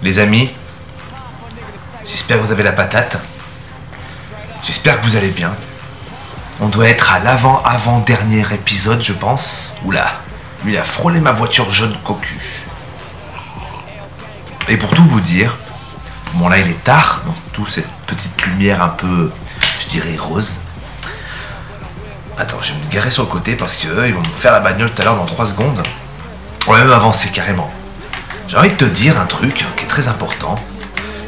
Les amis, j'espère que vous avez la patate. J'espère que vous allez bien. On doit être à l'avant-avant-dernier épisode, je pense. Oula, lui a frôlé ma voiture jaune cocu. Et pour tout vous dire, bon là il est tard, dans toute cette petite lumière un peu, rose. Attends, je vais me garer sur le côté parce que ils vont me faire la bagnole tout à l'heure dans 3 secondes. On va même avancer carrément. J'ai envie de te dire un truc qui est très important,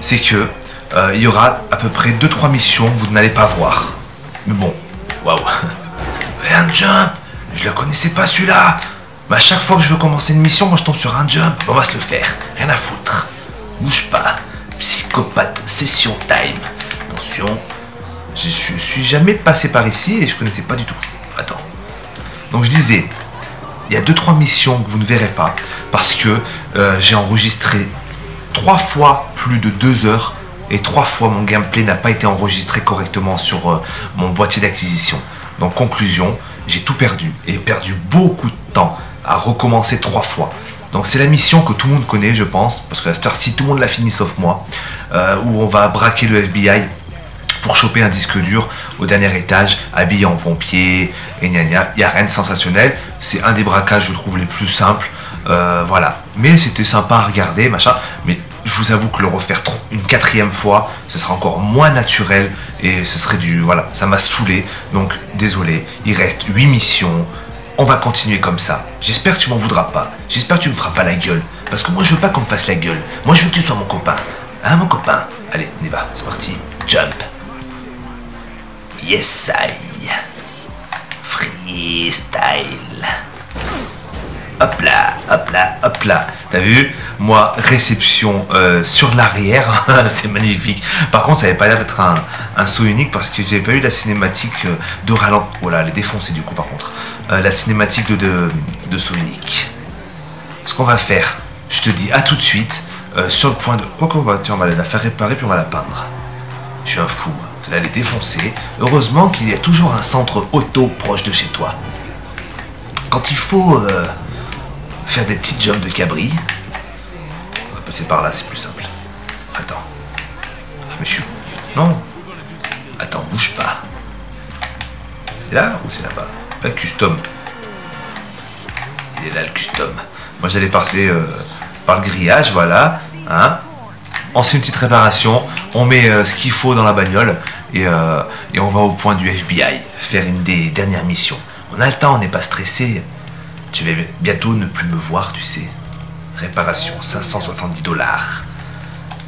c'est que euh, il y aura à peu près 2-3 missions que vous n'allez pas voir. Mais bon, waouh. Et un jump Je la connaissais pas celui-là Mais à chaque fois que je veux commencer une mission, moi je tombe sur un jump. On va se le faire, rien à foutre. Bouge pas. Psychopathe, session time. Attention, je, suis jamais passé par ici et je connaissais pas du tout. Attends. Donc je disais, il y a deux trois missions que vous ne verrez pas parce que euh, j'ai enregistré trois fois plus de deux heures et trois fois mon gameplay n'a pas été enregistré correctement sur euh, mon boîtier d'acquisition. Donc conclusion, j'ai tout perdu et perdu beaucoup de temps à recommencer trois fois. Donc c'est la mission que tout le monde connaît, je pense, parce que à cette heure-ci tout le monde l'a fini sauf moi, euh, où on va braquer le FBI pour choper un disque dur au dernier étage, habillé en pompier, et gna gna. Il a rien de sensationnel. C'est un des braquages, je trouve, les plus simples. Euh, voilà. Mais c'était sympa à regarder, machin. Mais je vous avoue que le refaire une quatrième fois, ce sera encore moins naturel. Et ce serait du. Voilà, ça m'a saoulé. Donc, désolé. Il reste 8 missions. On va continuer comme ça. J'espère que tu m'en voudras pas. J'espère que tu me feras pas la gueule. Parce que moi, je veux pas qu'on me fasse la gueule. Moi, je veux que tu sois mon copain. Hein, mon copain? Allez, on y va. C'est parti. Jump. Yes, I. Freestyle. Hop là, hop là, hop là. T'as vu? Moi, réception euh, sur l'arrière, c'est magnifique. Par contre, ça n'avait pas l'air d'être un, saut unique parce que j'ai pas eu la cinématique euh, de ralent. Voilà, elle est défoncée du coup, par contre. Euh, la cinématique de, saut unique. Ce qu'on va faire, je te dis à tout de suite, sur le point de. Quoi qu'on va, on va la faire réparer puis on va la peindre. Je suis un fou, elle est défoncée. Heureusement qu'il y a toujours un centre auto proche de chez toi. Quand il faut euh, faire des petites jumps de cabri, on va passer par là, c'est plus simple. Attends. Ah, mais je suis. Non. Attends, bouge pas. C'est là ou c'est là-bas? Là, custom. Il est là le custom. Moi j'allais passer euh, par le grillage, voilà. Hein on se fait une petite réparation, on met euh, ce qu'il faut dans la bagnole et, euh, on va au point du FBI, faire une des dernières missions. On a le temps, on n'est pas stressé. Tu vas bientôt ne plus me voir, tu sais. Réparation, 570 dollars.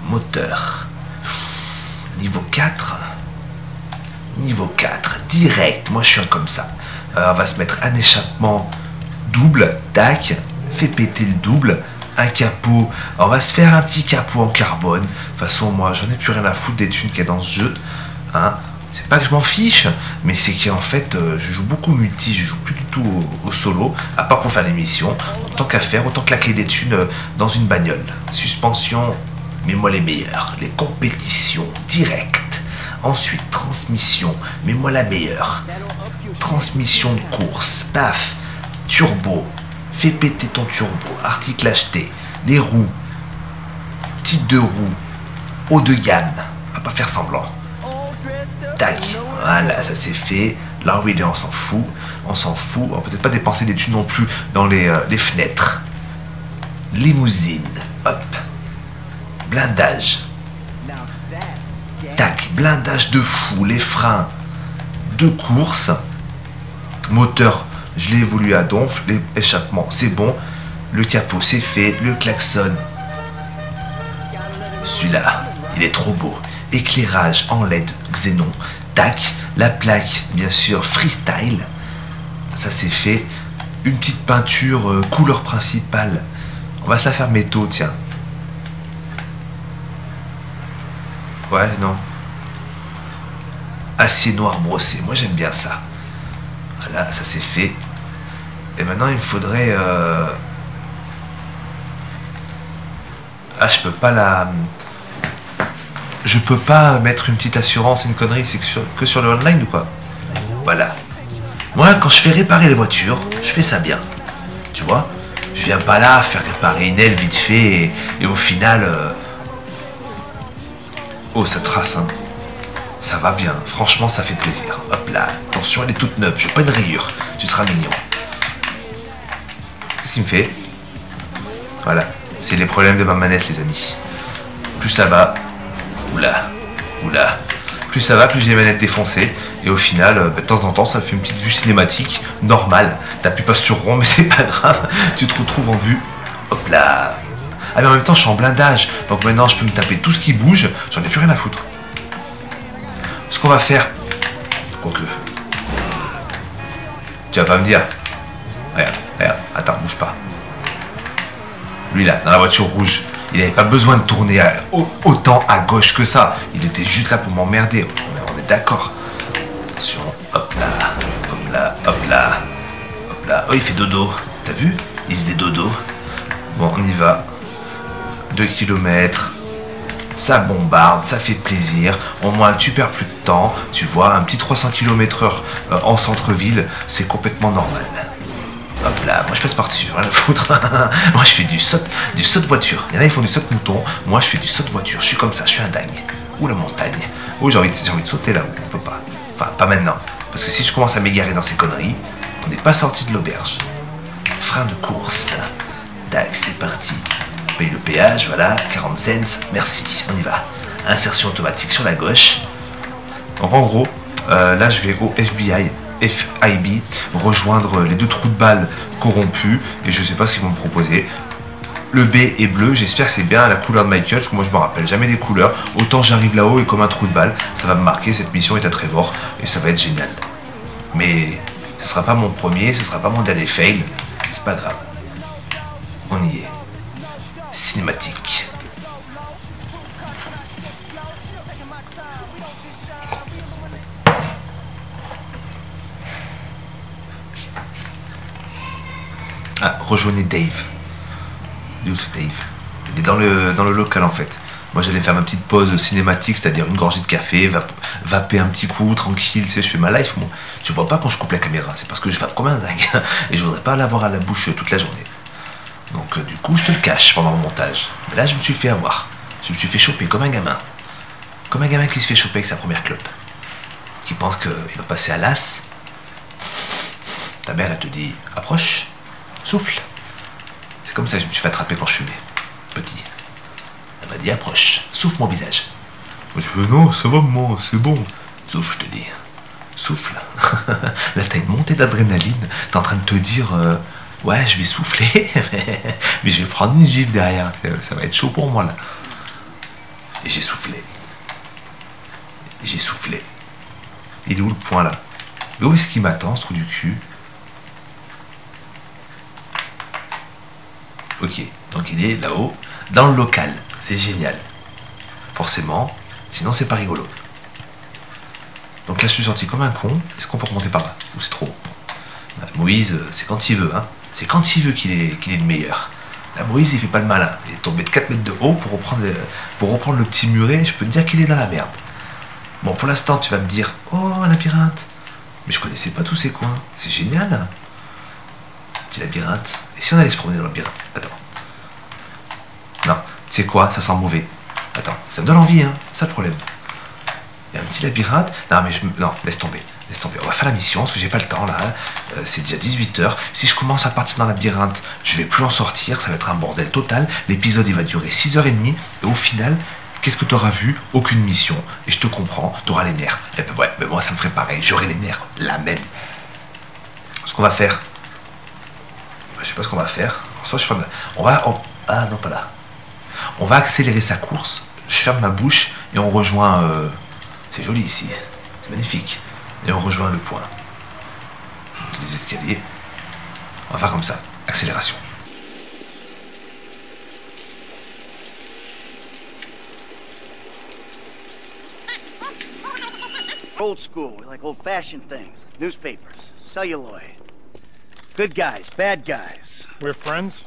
Moteur. Niveau 4. Niveau 4, direct. Moi, je suis un comme ça. Euh, on va se mettre un échappement double, tac, fait péter le double, un capot. On va se faire un petit capot en carbone. De toute façon, moi, j'en ai plus rien à foutre des thunes qu'il y a dans ce jeu. Hein. C'est pas que je m'en fiche, mais c'est qu'en fait, euh, je joue beaucoup multi, je joue plus du tout au, solo, à part pour faire. Donc, tant qu'à faire, autant claquer des thunes euh, dans une bagnole. Suspension, mets-moi les meilleurs. Les compétitions directes. Ensuite, transmission, mets-moi la meilleure. Transmission de course, paf, turbo, fais péter ton turbo, article acheté, les roues, type de roue, haut de gamme, va pas faire semblant. Tac, voilà, ça c'est fait. Là, oui, on s'en fout, on s'en fout. On va peut-être pas dépenser des thunes non plus dans les, euh, les fenêtres. Limousine, hop. Blindage. Tac, blindage de fou, les freins de course. Moteur, je l'ai évolué à donf, les échappements, c'est bon. Le capot, c'est fait. Le klaxon. Celui-là, il est trop beau. Éclairage en LED Xenon. Tac. La plaque, bien sûr, freestyle. Ça, c'est fait. Une petite peinture euh, couleur principale. On va se la faire métaux, tiens. Ouais, non. Acier noir brossé. Moi, j'aime bien ça. Voilà, ça c'est fait. Et maintenant, il me faudrait... euh, Ah, je peux pas la... je peux pas mettre une petite assurance, une connerie, c'est que sur, le online ou quoi? Voilà. Moi, quand je fais réparer les voitures, je fais ça bien. Tu vois? Je viens pas là faire réparer une aile vite fait et, au final. euh, Oh, ça trace, hein. Ça va bien. Franchement, ça fait plaisir. Hop là. Attention, elle est toute neuve. Je veux pas une rayure. Tu seras mignon. Me fait Voilà. C'est les problèmes de ma manette, les amis. Plus ça va. Oula. Oula. Plus ça va, plus j'ai les manettes défoncées. Et au final, euh, de temps en temps, ça fait une petite vue cinématique normale. T'appuies pas sur rond, mais c'est pas grave. Tu te retrouves en vue. Hop là. Ah, mais en même temps, je suis en blindage. Donc maintenant, je peux me taper tout ce qui bouge. J'en ai plus rien à foutre. Ce qu'on va faire. Quoique. Tu vas pas me dire. Regarde, regarde. Attends, bouge pas. Lui là, dans la voiture rouge, il n'avait pas besoin de tourner autant à gauche que ça. Il était juste là pour m'emmerder. On est, on est d'accord. Attention, hop là, hop là, hop là, hop là. Oh, il fait dodo. T'as vu? Il faisait dodo. Bon, on y va. 2 km. Ça bombarde, ça fait plaisir. Au moins, tu perds plus de temps. Tu vois, un petit 300 km/h euh, en centre-ville, c'est complètement normal. Hop là, moi je passe par-dessus, rien à foutre. moi je fais du saut, du saut de voiture. Il y en a qui font du saut de mouton, moi je fais du saut de voiture. Je suis comme ça, je suis un dingue. Ou la montagne. Ou j'ai envie, de- envie de sauter là-haut, on peut pas. Enfin, pas maintenant. Parce que si je commence à m'égarer dans ces conneries, on n'est pas sorti de l'auberge. Frein de course. Tac, c'est parti. Paye le péage, voilà, 40 cents, merci, on y va. Insertion automatique sur la gauche. Donc en gros, euh, là je vais au FBI, FIB, rejoindre les deux trous de balles corrompus, et je sais pas ce qu'ils vont me proposer. Le B est bleu, j'espère que c'est bien la couleur de Michael, parce que moi je me rappelle jamais des couleurs. Autant j'arrive là-haut et comme un trou de balle, ça va me marquer, cette mission est à Trevor, et ça va être génial. Mais ce sera pas mon premier, ce sera pas mon dernier fail, c'est pas grave. On y est. Cinématique. Ah, rejoignez Dave. Il est Dave? Il est dans le, local en fait. Moi j'allais faire ma petite pause cinématique, c'est-à-dire une gorgée de café, vap- vaper un petit coup, tranquille, tu sais, je fais ma life moi. Tu vois pas quand je coupe la caméra, c'est parce que je vape comme un dingue. Et je voudrais pas l'avoir à la bouche toute la journée. Donc euh, du coup je te le cache pendant le montage. Mais là je me suis fait avoir. Je me suis fait choper comme un gamin. Comme un gamin qui se fait choper avec sa première clope. Qui pense qu'il va passer à l'as. Ta mère elle te dit approche, souffle. C'est comme ça que je me suis fait attraper quand je fumais. Petit. Elle m'a dit approche, souffle mon visage. Moi je fais non, ça va moi, c'est bon. Souffle, je te dis. Souffle. Là t'as une montée d'adrénaline. T'es en train de te dire euh, ouais je vais souffler, mais je vais prendre une gifle derrière. Ça- Ça va être chaud pour moi là. Et j'ai soufflé. J'ai soufflé. Il est où le point là? Mais où est-ce qu'il m'attend ce trou du cul? Ok, donc il est là-haut, dans le local. C'est génial. Forcément, sinon c'est pas rigolo. Donc là je suis sorti comme un con. Est-ce qu'on peut remonter par là Ou c'est trop Bah, Moïse, euh, c'est quand il veut, hein. C'est quand il veut qu'il est, qu'il est le meilleur. Là, Moïse, il fait pas le malin. Il est tombé de 4 mètres de haut pour reprendre le, pour reprendre le petit muret. Je peux te dire qu'il est dans la merde. Bon, pour l'instant, tu vas me dire, oh, labyrinthe. Mais je connaissais pas tous ces coins. C'est génial. Petit labyrinthe. Et si on allait se promener dans le labyrinthe Attends. Non, tu sais quoi Ça sent mauvais. Attends, ça me donne envie, hein. Ça le problème. Il y a un petit labyrinthe. Non, mais je Non, laisse tomber. Laisse tomber. On va faire la mission parce que j'ai pas le temps là. Euh, c'est déjà 18h. Si je commence à partir dans le labyrinthe, je vais plus en sortir. Ça va être un bordel total. L'épisode il va durer 6h30. Et au final, qu'est-ce que tu auras vu? Aucune mission. Et je te comprends, tu auras les nerfs. Et ben ouais, mais moi ça me ferait pareil. J'aurai les nerfs la même. Ce qu'on va faire. Je sais pas ce qu'on va faire. Soit je ferme. On va. Ah non, pas là. On va accélérer sa course. Je ferme ma bouche et on rejoint. euh, C'est joli ici. C'est magnifique. Et on rejoint le point. Les escaliers. On va faire comme ça. Accélération. Old school. We like old fashioned things. Newspapers, celluloid. Good guys, bad guys. We're friends?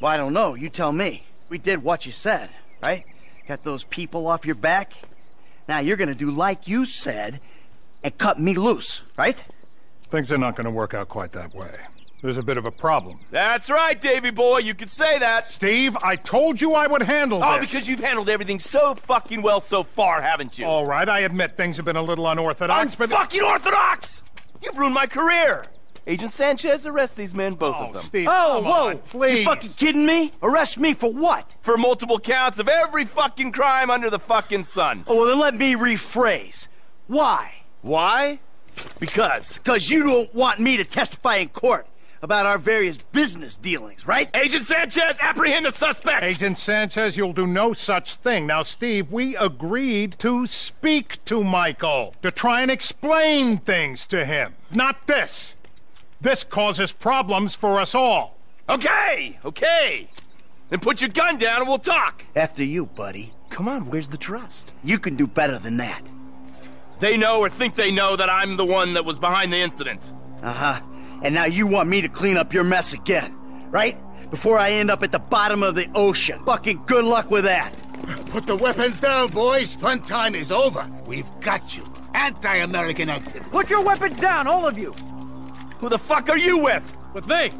Well, I don't know. You tell me. We did what you said, right? Got those people off your back? Now you're gonna do like you said and cut me loose, right? Things are not going to work out quite that way. There's a bit of a problem. That's right, Davy boy. You could say that. Steve, I told you I would handle Oh, this. because you've handled everything so fucking well so far, haven't you? All right, I admit things have been a little unorthodox, but... fucking orthodox! You've ruined my career. Agent Sanchez, arrest these men, both Oh, of them, Steve, Oh, come whoa! on, please. You fucking kidding me? Arrest me for what? for multiple counts of every fucking crime under the fucking sun. Oh, well, then let me rephrase. Why? Why? Because Because you don't want me to testify in court about our various business dealings, right? Agent Sanchez, apprehend the suspect. Agent Sanchez, you'll do no such thing. Now, Steve, we agreed to speak to Michael, to try and explain things to him. Not this. This causes problems for us all. Okay, okay. Then put your gun down and we'll talk. After you, buddy. Come on, where's the trust? You can do better than that. They know or think they know that I'm the one that was behind the incident. Uh-huh. And now you want me to clean up your mess again, right? Before I end up at the bottom of the ocean. Fucking good luck with that. Put the weapons down, boys. Fun time is over. We've got you. Anti-American activity. Put your weapons down, all of you! Who the fuck are you with? With me!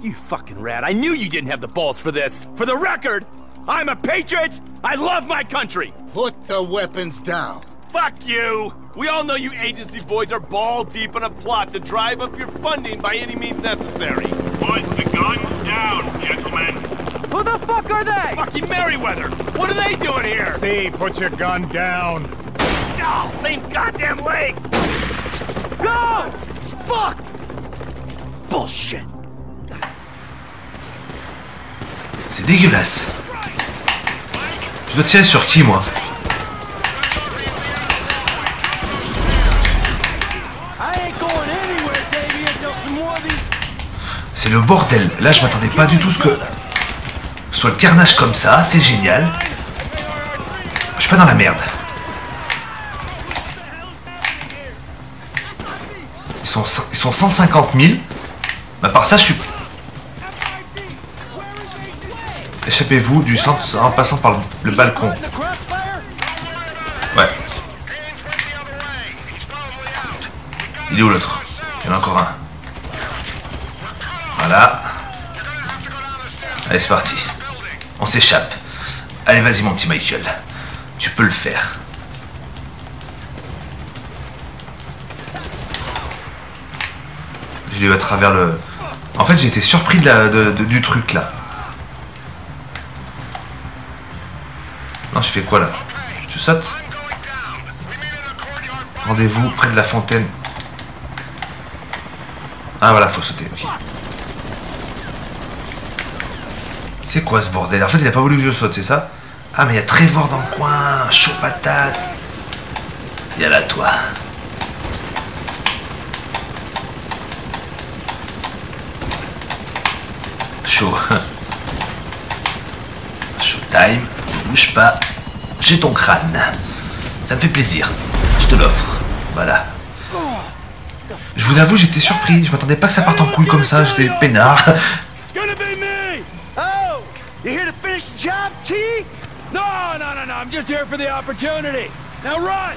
You fucking rat. I knew you didn't have the balls for this. For the record, I'm a patriot. I love my country. Put the weapons down. Fuck you. We all know you agency boys are ball deep in a plot to drive up your funding by any means necessary. Put the guns down, gentlemen. Who the fuck are they? Fucking Merryweather. What are they doing here? Steve, put your gun down. Oh, same goddamn leg. Go! Fuck! Bullshit. C'est dégueulasse. Je dois tirer sur qui, moi? C'est le bordel. Là, je m'attendais pas du tout ce que... Soit le carnage comme ça, c'est génial. Je suis pas dans la merde. Sont, ils sont 150 000. Mais à part ça, je suis... Échappez-vous du centre en passant par le, balcon. Ouais. Il est où l'autre? Il y en a encore un. Voilà. Allez, c'est parti. On s'échappe. Allez, vas-y, mon petit Michael. Tu peux le faire. Je à travers le... En fait, j'ai été surpris de la- de- du truc, là. Non, je fais quoi, là? Je saute Rendez-vous près de la fontaine. Ah voilà, faut sauter, ok. C'est quoi ce bordel? En fait, il a pas voulu que je saute, c'est ça? Ah, mais il y a Trevor dans le coin, chaud patate. A là, toi. Chaud. Showtime, ne bouge pas. J'ai ton crâne. Ça me fait plaisir. Je te l'offre. Voilà. Je vous avoue, j'étais surpris. Je m'attendais pas que ça parte en couille comme ça. J'étais peinard. It's gonna be me! Oh! You here to finish the job, T? No, no, no, no, I'm just here for the opportunity. Now run!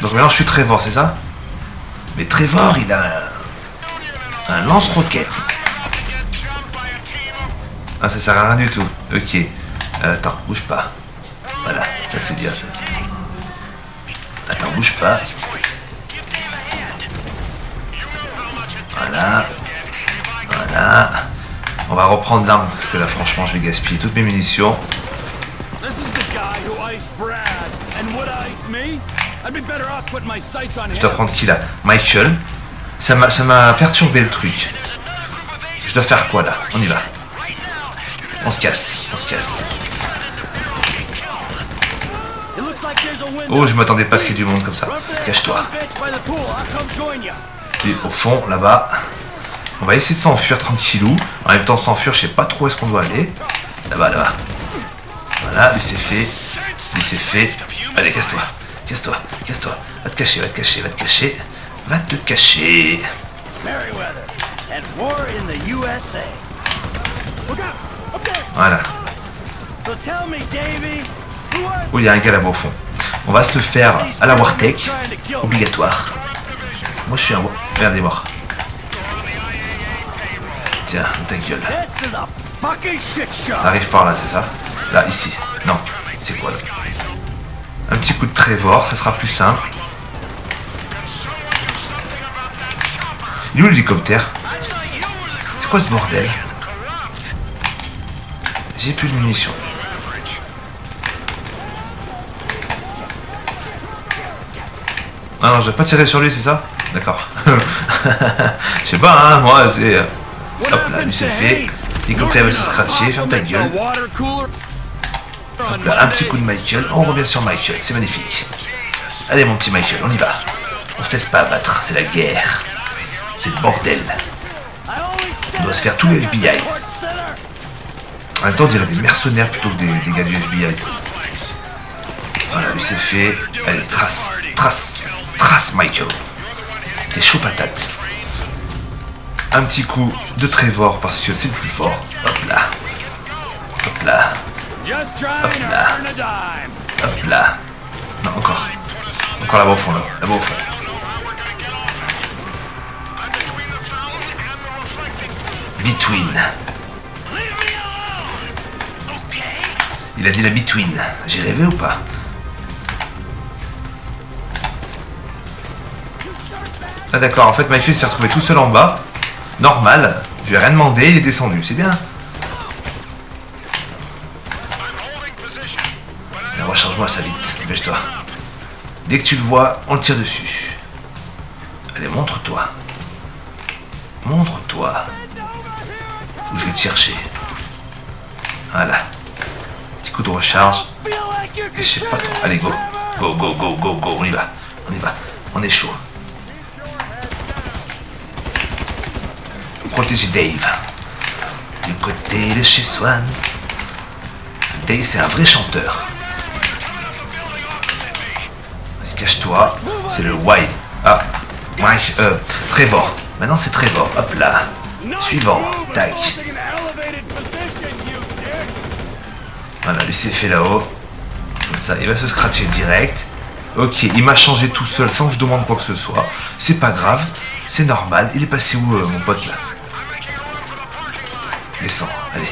Donc maintenant, je suis Trevor, c'est ça? Mais Trevor, il a un, un lance-roquette. Ah, ça sert à rien du tout. Ok. Euh, attends, bouge pas. Voilà, ça c'est bien ça. Attends, bouge pas. Voilà. Voilà. On va reprendre l'arme parce que là, franchement, je vais gaspiller toutes mes munitions. Je dois prendre qui là? Michael? Ça m'a, perturbé le truc. Je dois faire quoi là? On y va. On se casse, on se casse. Oh, je m'attendais pas à ce qu'il y ait du monde comme ça. Cache-toi. Et au fond, là-bas. On va essayer de s'enfuir tranquillou. En même temps, s'enfuir, je sais pas trop où est-ce qu'on doit aller. Là-bas, là-bas. Voilà, lui c'est fait. Lui c'est fait. Allez, casse-toi. Casse-toi, casse-toi. Va te cacher, va te cacher, va te cacher. Va te cacher. Voilà. Oh, il y a un gars là-bas au fond. On va se le faire à la Wartech. Obligatoire. Moi, je suis un... Wa- Regardez voir. Tiens, ta gueule. Ça arrive par là, c'est ça? Là, ici. Non. C'est quoi là? Un petit coup de Trevor, ça sera plus simple. Il est où l'hélicoptère C'est quoi ce bordel? J'ai plus de munitions. Ah non, je vais pas tirer sur lui, c'est ça? D'accord. Je sais pas, hein, moi, c'est... euh, Hop là, lui c'est fait. L'hélicoptère va se scratcher, ferme ta gueule. Hop là, un petit coup de Michael, on revient sur Michael, c'est magnifique. Allez mon petit Michael, on y va. On se laisse pas abattre, c'est la guerre. C'est le bordel. On doit se faire tout le FBI. En même temps, on dirait des mercenaires plutôt que des, des gars du FBI. Voilà, lui c'est fait. Allez, trace, trace, trace Michael. T'es chaud patate. Un petit coup de Trevor parce que c'est le plus fort. Hop là. Hop là. Hop là. Hop là. Non, encore. Encore là-bas au fond, là. Là-bas au fond. Between. Il a dit la between. J'ai rêvé ou pas? Ah d'accord, en fait Michael s'est retrouvé tout seul en bas. Normal. Je lui ai rien demandé, il est descendu, c'est bien. Viens, recharge-moi ça vite, dépêche-toi. Dès que tu le vois, on le tire dessus. Allez, montre-toi. Montre-toi. Je vais te chercher. Voilà. Petit coup de recharge. Et je sais pas trop. Allez, go. Go, go, go, go, go. On y va. On y va. On est chaud. Protéger Dave. Du côté de chez Swan. Dave, c'est un vrai chanteur. Cache-toi. C'est le Y. Ah, Mike, euh, Trevor. Maintenant, c'est Trevor. Hop là. Suivant. Tac. Voilà, lui c'est fait là-haut. Comme ça, il va se scratcher direct. Ok, il m'a changé tout seul sans que je demande quoi que ce soit. C'est pas grave, c'est normal. Il est passé où, euh, mon pote là? Descends, allez.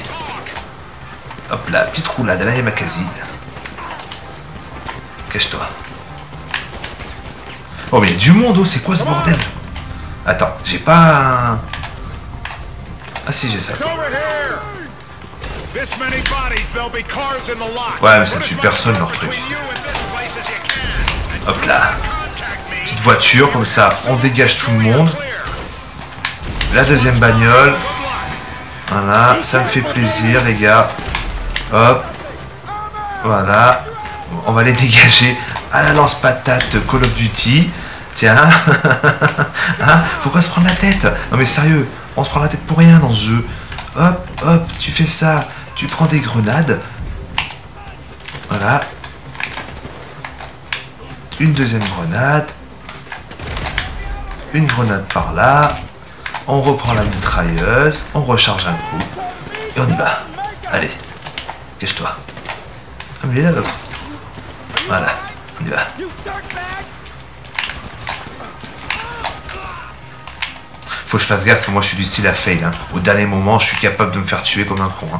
Hop là, petite roulade à la Yamakasi. Cache-toi. Oh, mais il y a du monde, oh, c'est quoi ce bordel? Attends, j'ai pas un... Ah si, j'ai ça. Ouais, mais ça tue personne, leur truc. Hop là. Petite voiture, comme ça, on dégage tout le monde. La deuxième bagnole. Voilà, ça me fait plaisir, les gars. Hop. Voilà. On va les dégager à la lance-patate Call of Duty. Tiens. Hein? Pourquoi se prendre la tête? Non mais sérieux, on se prend la tête pour rien dans ce jeu. Hop, hop, tu fais ça. Tu prends des grenades. Voilà. Une deuxième grenade. Une grenade par là. On reprend la mitrailleuse. On recharge un coup. Et on y va. Allez. Cache-toi. Ah mais il est là l'autre. Voilà. On y va. Faut que je fasse gaffe, moi je suis du style à fail. hein. Au dernier moment, je suis capable de me faire tuer comme un con. hein.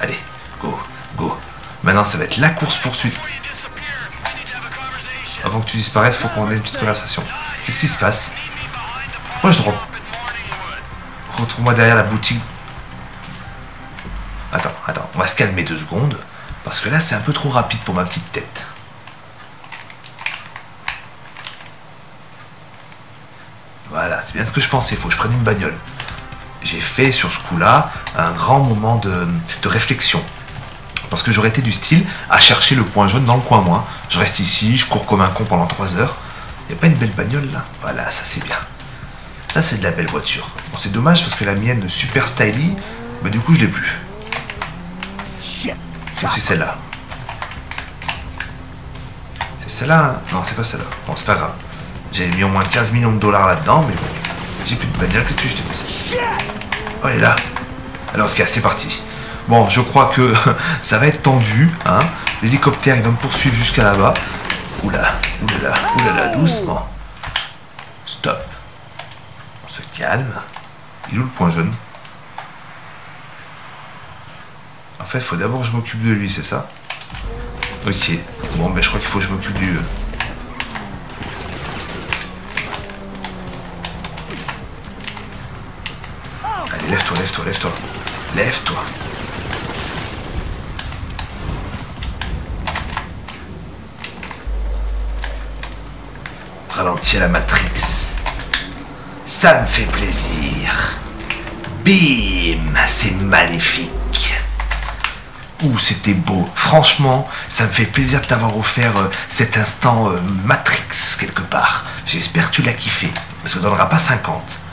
Allez, go, go. Maintenant, ça va être la course poursuite. Avant que tu disparaisses, faut qu'on ait une petite conversation. Qu'est-ce qui se passe? Pourquoi je drop Retrouve-moi derrière la boutique. Attends, attends, on va se calmer deux secondes. Parce que là, c'est un peu trop rapide pour ma petite tête. Ce que je pensais, faut que je prenne une bagnole. J'ai fait sur ce coup-là un grand moment de, réflexion. Parce que j'aurais été du style à chercher le point jaune dans le coin moi. Je reste ici, je cours comme un con pendant 3 heures. Y a pas une belle bagnole là? Voilà, ça c'est bien. Ça c'est de la belle voiture. Bon, c'est dommage parce que la mienne super stylie, mais du coup je l'ai plus. C'est celle-là? C'est celle-là hein? Non, c'est pas celle-là. Bon, c'est pas grave. J'ai mis au moins 15 millions de dollars là-dedans, mais bon. J'ai plus de bagnole que tu je te dis. Oh, elle est là. Alors, ce cas, c'est parti. Bon, je crois que ça va être tendu. Hein. L'hélicoptère, il va me poursuivre jusqu'à là-bas. Oula, oulala, oulala, doucement. Stop. On se calme. Il est où le point jaune? En fait, il faut d'abord que je m'occupe de lui, c'est ça? Ok. Bon, mais je crois qu'il faut que je m'occupe du... Lève-toi, lève-toi, lève-toi. Lève-toi. Ralentis la Matrix. Ça me fait plaisir. Bim, c'est magnifique. Ouh, c'était beau. Franchement, ça me fait plaisir de t'avoir offert euh, cet instant euh, Matrix quelque part. J'espère que tu l'as kiffé. Parce que ça ne donnera pas 50.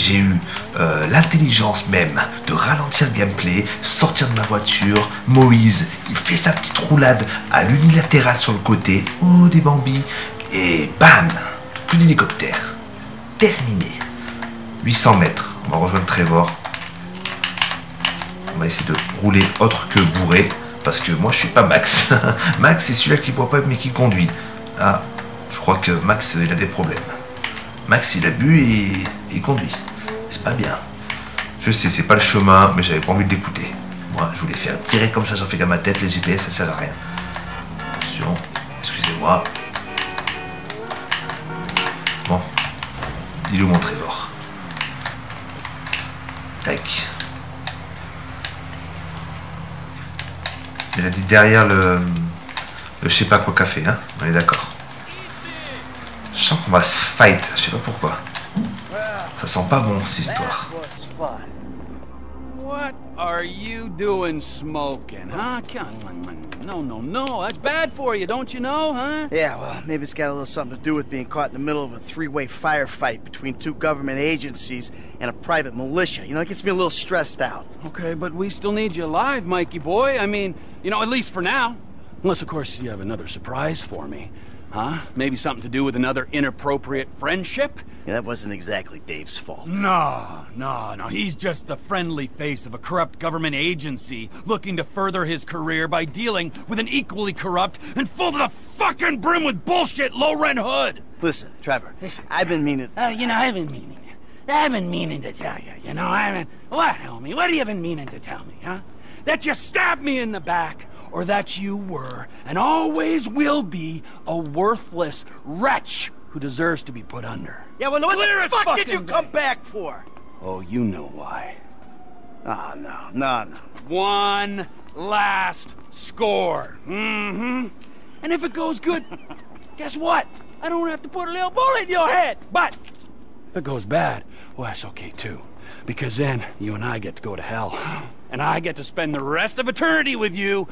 J'ai eu euh, l'intelligence même de ralentir le gameplay, sortir de ma voiture. Moïse, il fait sa petite roulade à l'unilatéral sur le côté. Oh, des bambis. Et bam Plus d'hélicoptère. Terminé. 800 mètres. On va rejoindre Trevor. On va essayer de rouler autre que bourré. Parce que moi, je suis pas Max. Max, c'est celui-là qui boit pas mais qui conduit. Ah, je crois que Max, il a des problèmes. Max, il a bu et il conduit. C'est pas bien. Je sais, c'est pas le chemin, mais j'avais pas envie de l'écouter. Moi, je voulais faire tirer comme ça, j'en fais qu'à ma tête. Les GPS, ça sert à rien. Attention, excusez-moi. Bon, il est où mon Tac. Il a dit derrière le, le je sais pas quoi café, hein? On est d'accord. Je sens qu'on va se fight, je sais pas pourquoi. Ça sent pas bon cette histoire. was fun. What are you doing smoking, huh? Come on. No, no, no. That's bad for you, don't you know, huh? Yeah, well, maybe it's got a little something to do with being caught in the middle of a three-way firefight between two government agencies and a private militia. You know, it gets me a little stressed out. Okay, but we still need you alive, Mikey boy. I mean, you know, at least for now. Unless, of course, you have another surprise for me. Huh? Maybe something to do with another inappropriate friendship? Yeah, that wasn't exactly Dave's fault. No, no, no. He's just the friendly face of a corrupt government agency looking to further his career by dealing with an equally corrupt and full to the fucking brim with bullshit low rent hood. Listen, Trevor, Listen, I've been meaning... To- uh, you know, I've been meaning. I've been meaning to tell you. You know, I've been. What, homie? What have you been meaning to tell me, huh? That you stabbed me in the back, or that you were, and always will be, a worthless wretch who deserves to be put under. Yeah, well, what Clear the fuck did fucking you come day. back for? Oh, you know why. Oh, no, no, no. One last score. Mm-hmm. And if it goes good, guess what? I don't have to put a little bullet in your head. But if it goes bad, well, that's okay too. Because then you and I get to go to hell. And I get to spend the rest of eternity with you,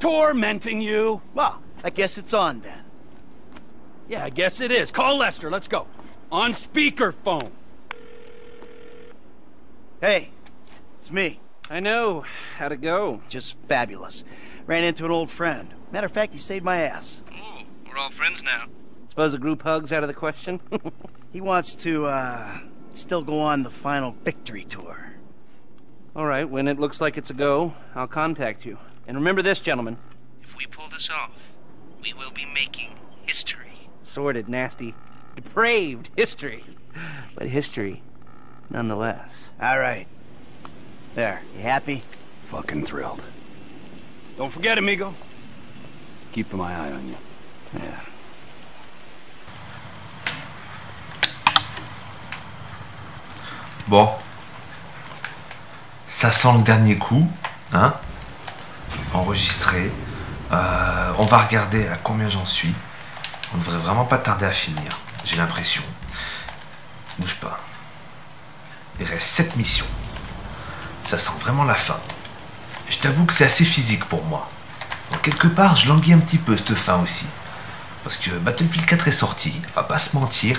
tormenting you. Well, I guess it's on then. Yeah, I guess it is. Call Lester. Let's go. On speakerphone. Hey, it's me. I know. How'd it go? Just fabulous. Ran into an old friend. Matter of fact, he saved my ass. Ooh, we're all friends now. Suppose a group hug's out of the question? He wants to, uh, still go on the final victory tour. all right, when it looks like it's a go, I'll contact you. And remember this, gentlemen. If we pull this off, we will be making history. Sordid, nasty, depraved history. But history, nonetheless. All right. There, you happy? Fucking thrilled. Don't forget, amigo. Keeping my eye on you. Yeah. Bon. Ça sent le dernier coup. Hein Enregistré. Euh, on va regarder à combien j'en suis. On devrait vraiment pas tarder à finir. J'ai l'impression. Bouge pas. Il reste 7 missions. Ça sent vraiment la fin. Je t'avoue que c'est assez physique pour moi. Donc quelque part, je languis un petit peu cette fin aussi. Parce que Battlefield 4 est sorti, on va pas se mentir,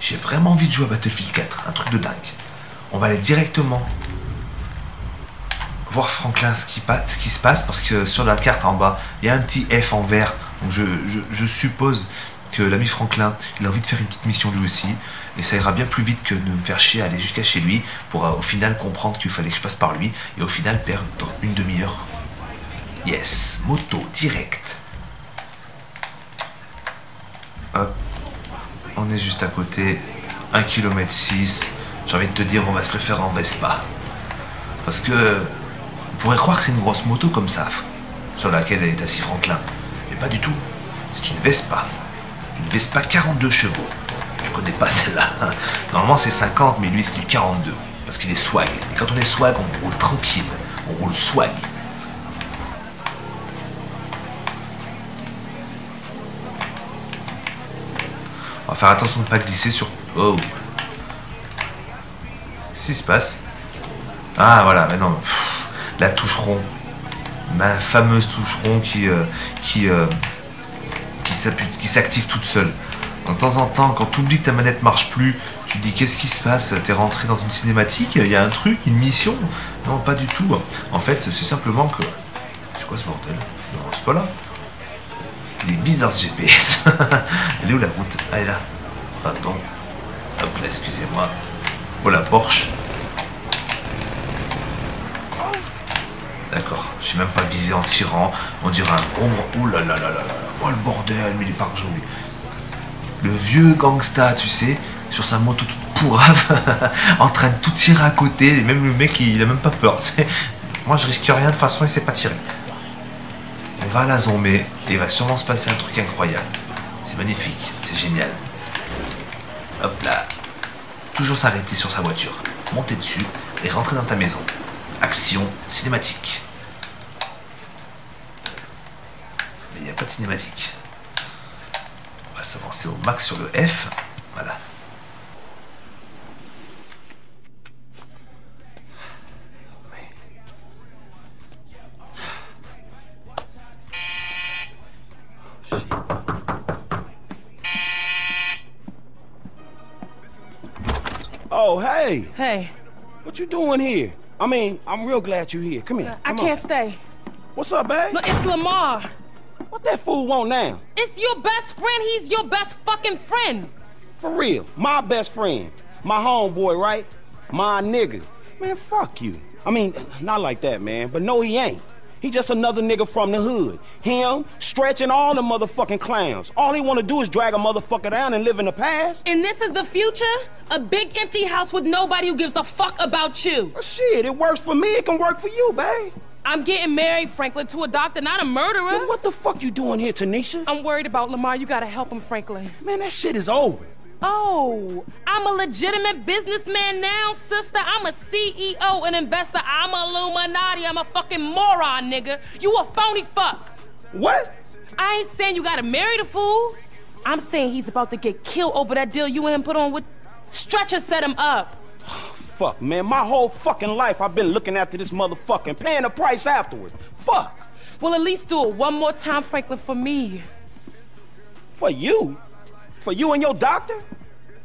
j'ai vraiment envie de jouer à Battlefield 4, un truc de dingue. On va aller directement voir Franklin ce qui, se passe, parce que sur la carte en bas, il y a un petit F en vert, donc je, suppose que l'ami Franklin, il a envie de faire une petite mission lui aussi, et ça ira bien plus vite que de me faire chier aller jusqu'à chez lui pour euh, au final comprendre qu'il fallait que je passe par lui, et au final perdre une demi-heure. Yes, moto, direct. Hop, on est juste à côté, 1 km 6, j'ai envie de te dire on va se le faire en Vespa. Parce que pourrait croire que c'est une grosse moto comme ça, sur laquelle est assis Franklin. Mais pas du tout. C'est une Vespa. Une Vespa 42 chevaux. Je connais pas celle-là. Normalement c'est 50, mais lui c'est du 42. Parce qu'il est swag. Et quand on est swag, on roule tranquille. On roule swag. On va faire attention de ne pas glisser sur... Oh Qu'est-ce qui se passe? Ah voilà, maintenant la touche rond. Ma fameuse touche rond qui, euh, qui, euh, qui s'active toute seule. De temps en temps, quand tu oublies que ta manette marche plus, tu te dis qu'est-ce qui se passe? T'es rentré dans une cinématique? Il y a un truc, une mission? Non, pas du tout. En fait, c'est simplement que. C'est quoi ce bordel? Non, c'est pas là. Les bizarres GPS. Elle est où la route? Elle est là. Pardon. Hop là, excusez-moi. Oh la Porsche. D'accord, j'ai même pas visé en tirant. On dirait un gros Oh là là là là. Oh le bordel, mais il est pas rejoué. Le vieux gangsta, tu sais, sur sa moto toute pourrave, en train de tout tirer à côté. Et même le mec, il, a même pas peur. Moi, je risque rien de toute façon, il sait pas tirer. On va à la zombie et il va sûrement se passer un truc incroyable. C'est magnifique, c'est génial. Hop là. Toujours s'arrêter sur sa voiture, monter dessus et rentrer dans ta maison. Action cinématique. Mais il n'y a pas de cinématique. On va s'avancer au max sur le F. Voilà. Oh, hey! Hey. What you doing here? I mean, I'm real glad you're here. Come here. I Come can't on. stay. What's up, babe? Look, it's Lamar. What that fool want now? It's your best friend. He's your best fucking friend. For real. My best friend. My homeboy, right? My nigga. Man, fuck you. I mean, not like that, man. But no, he ain't. He just another nigga from the hood. Him, stretching all the motherfucking clowns. All he wanna do is drag a motherfucker down and live in the past. And this is the future? A big empty house with nobody who gives a fuck about you. Well, shit, it works for me. It can work for you, babe. I'm getting married, Franklin, to a doctor, not a murderer. Then what the fuck you doing here, Tanisha? I'm worried about Lamar. You gotta help him, Franklin. Man, that shit is over. Oh, I'm a legitimate businessman now, sister. I'm a CEO, an investor. I'm a Illuminati. I'm a fucking moron, nigga. You a phony fuck. What? I ain't saying you gotta marry the fool. I'm saying he's about to get killed over that deal you and him put on with Stretcher set him up. Fuck, man. My whole fucking life I've been looking after this motherfucking paying the price afterwards. Fuck. Well, at least do it one more time, Franklin, for me. For you? For you and your doctor?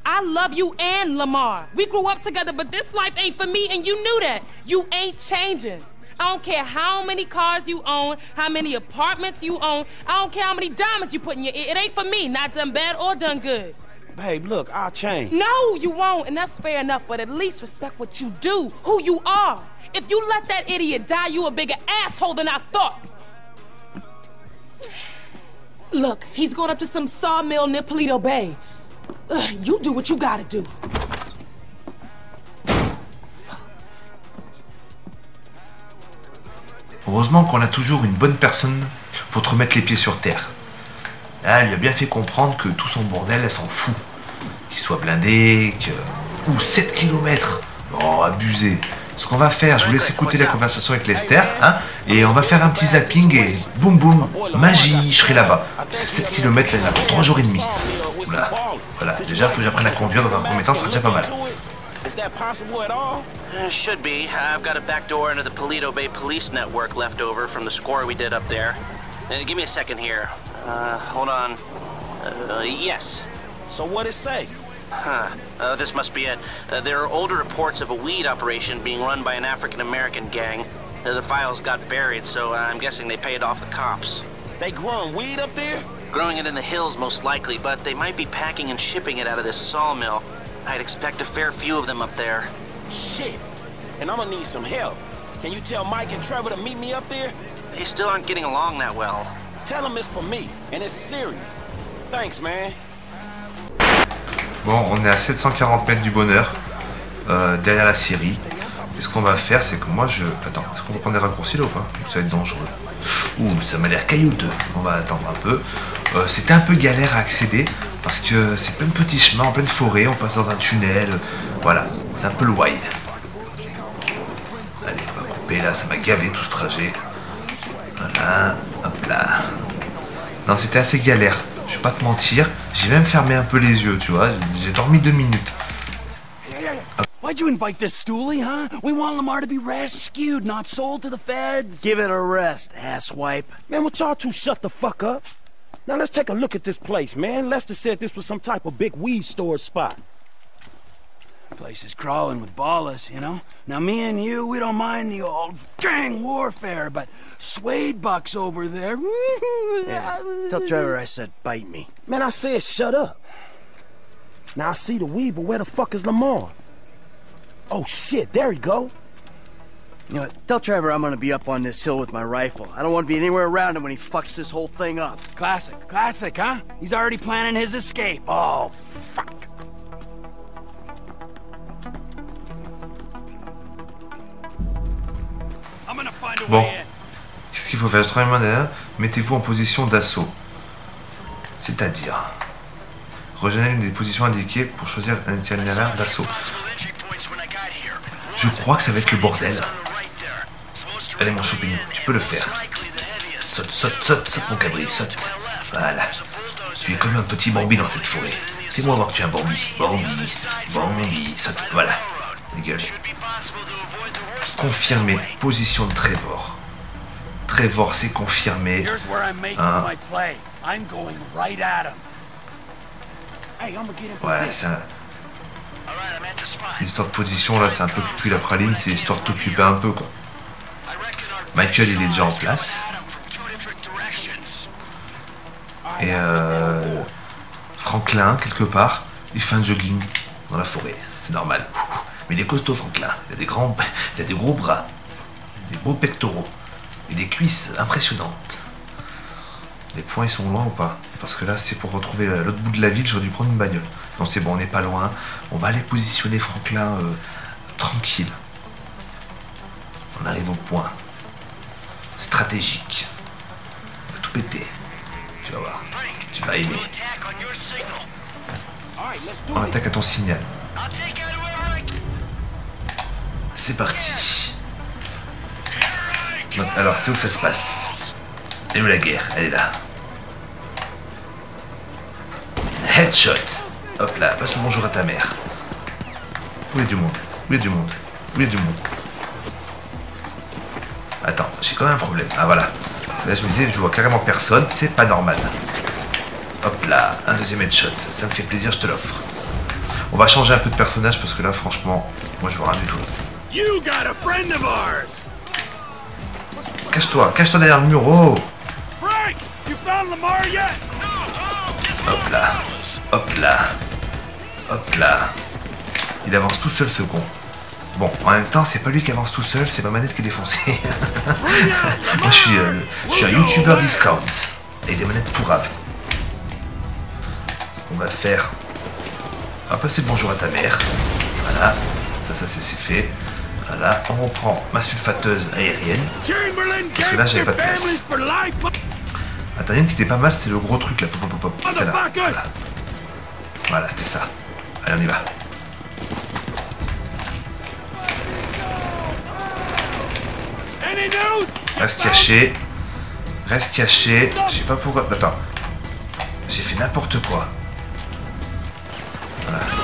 I love you and Lamar. We grew up together, but this life ain't for me, and you knew that. You ain't changing. I don't care how many cars you own, how many apartments you own. I don't care how many diamonds you put in your ear. It ain't for me, not done bad or done good. Babe, look, I'll change. No, you won't, and that's fair enough, but at least respect what you do, who you are. If you let that idiot die, you a bigger asshole than I thought. Look, he's going up to some sawmill near Polito Bay. Ugh, you do what you gotta do. Heureusement qu'on a toujours une bonne personne pour te remettre les pieds sur terre. Là, elle lui a bien fait comprendre que tout son bordel, elle s'en fout. Qu'il soit blindé, que... Ouh, 7 km Oh, abusé Ce qu'on va faire, je vous laisse écouter la conversation avec Lester, hein, et on va faire un petit zapping et boum boum, magie, je serai là-bas. Parce que 7 km, là, il y en a pour 3 jours et demi. Voilà, voilà. déjà, il faut que j'apprenne à conduire dans un premier temps, ça sera déjà pas mal. Is that possible at all? Uh, should be. I've got a back door into the Polito Bay Police Network left over from the score we did up there. Uh, give me a second here. Uh, hold on. Uh, yes. So what it say? Huh. Uh, this must be it. Uh, there are older reports of a weed operation being run by an African-American gang. Uh, the files got buried, so I'm guessing they paid off the cops. They growing weed up there? Growing it in the hills, most likely, but they might be packing and shipping it out of this sawmill. I'd expect a fair few of them up there. Shit. And I'm gonna need some help. Can you tell Mike and Trevor to meet me up there? They still aren't getting along that well. Tell them it's for me, and it's serious. Thanks, man. Bon, on est à 740 mètres du bonheur, euh, derrière la Syrie. Et ce qu'on va faire, c'est que moi je... Attends, est-ce qu'on va prendre des raccourcis là ou pas? Ça va être dangereux? Ouh, ça m'a l'air caillouteux. On va attendre un peu. Euh, C'était un peu galère à accéder, parce que c'est plein de petits chemins, en pleine forêt, on passe dans un tunnel. Voilà, c'est un peu le wild. Allez, on va couper là, ça m'a gavé tout ce trajet. Voilà, hop là. Non, c'était assez galère. Je vais pas te mentir. J'ai même fermé un peu les yeux, tu vois. J'ai dormi deux minutes. Why'd you invite this stoolie, huh? We want Lamar to be rescued, not sold to the feds. Give it a rest, asswipe. Man, would y'all two shut the fuck up? Now let's take a look at this place, man. Lester said this was some type of big weed store spot. Place is crawling with ballers, you know? Now, me and you, we don't mind the old gang warfare, but Suede Buck's over there. Yeah, tell Trevor I said bite me. Man, I said shut up. Now I see the weed, but where the fuck is Lamar? Oh shit, there he go. You know? Tell Trevor I'm gonna be up on this hill with my rifle. I don't want to be anywhere around him when he fucks this whole thing up. Classic, classic, huh? He's already planning his escape. Oh, fuck. Bon. Qu'est-ce qu'il faut faire? Main derrière. Mettez-vous en position d'assaut. C'est-à-dire. Rejoignez l'une des positions indiquées pour choisir un itinéraire d'assaut. Je crois que ça va être le bordel. Allez mon champignon, tu peux le faire. Saute, saute, saute, saute mon cabri, saute. Voilà. Tu es comme un petit Bambi dans cette forêt. Fais-moi voir que tu es un Bambi. Bambi, Bambi, saute. Voilà. Dégage. Confirmé. Position de Trevor. Trevor, c'est confirmé. Here's where I'm making Ah. my play. I'm going right at him. Hey, I'm gonna get in Ouais, c'est un... L'histoire de position, là, c'est un peu cucu la praline, c'est histoire de t'occuper un peu, quoi. Michael, il est déjà en place. Et euh, Franklin, quelque part, il fait un jogging dans la forêt. C'est normal. Mais il est costaud, Franklin. Il a des grands... Il a des gros bras. Des beaux pectoraux. Et des cuisses impressionnantes. Les points, ils sont loin ou pas? Parce que là, c'est pour retrouver l'autre bout de la ville, j'aurais dû prendre une bagnole. Non, c'est bon, on n'est pas loin. On va aller positionner Franklin euh, tranquille. On arrive au point. Stratégique. On va tout péter. Tu vas voir. Tu vas aimer. On attaque à ton signal. C'est parti. Alors, c'est où que ça se passe? Est où la guerre? Elle est là. Headshot. Hop là, passe le bonjour à ta mère. Où est du monde? Où est du monde? Où est du monde? Attends, j'ai quand même un problème. Ah voilà. Là, je me disais, je vois carrément personne, c'est pas normal. Hop là, un deuxième headshot. Ça me fait plaisir, je te l'offre. On va changer un peu de personnage parce que là, franchement, moi je vois rien du tout. You got a friend of ours! Cache-toi, cache-toi derrière le mur. Oh? Hop là, hop là, hop là. Il avance tout seul ce con. Bon, en même temps, c'est pas lui qui avance tout seul, c'est ma manette qui est défoncée. Moi, je suis, euh, je suis un YouTuber discount. Avec des manettes pourraves. Ce qu'on va faire... On va passer le bonjour à ta mère. Voilà. Ça, ça, c'est fait. Voilà. On reprend ma sulfateuse aérienne. Parce que là, j'avais pas de place. une qui était pas mal, c'était le gros truc là. Pop, pop. Celle-là. Voilà, Voilà, c'était ça. Allez, on y va. Reste caché. Reste caché. Je sais pas pourquoi. Attends. J'ai fait n'importe quoi. Voilà.